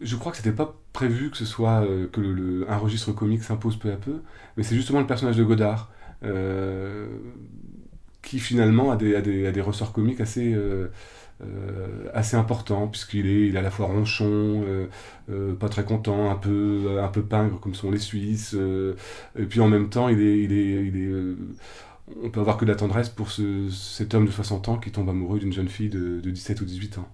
je crois que c'était pas prévu que ce soit euh, que le, un registre comique s'impose peu à peu, mais c'est justement le personnage de Godard euh, qui finalement a des, a des, a des ressorts comiques assez, euh, assez importants, puisqu'il est, il est à la fois ronchon, pas très content, un peu, un peu pingre comme sont les Suisses, et puis en même temps, il est, il est, il est on peut avoir que de la tendresse pour cet homme de 60 ans qui tombe amoureux d'une jeune fille de, de 17 ou 18 ans.